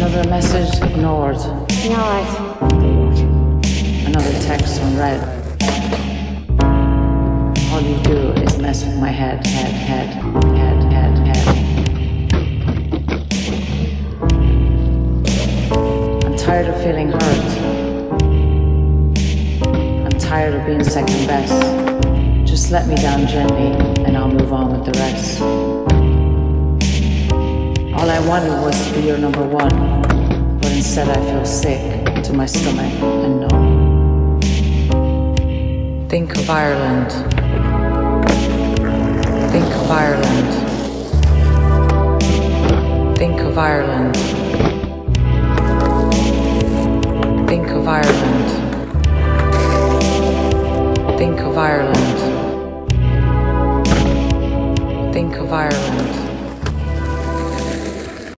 Another message ignored. Ignored. Another text unread. All you do is mess with my head, head, head, head, head, head. I'm tired of feeling hurt. I'm tired of being second best. Just let me down gently and I'll move on with the rest. I wanted was to be your number one, but instead I feel sick to my stomach and numb. Think of Ireland. Think of Ireland. Think of Ireland. Think of Ireland. Think of Ireland. Think of Ireland.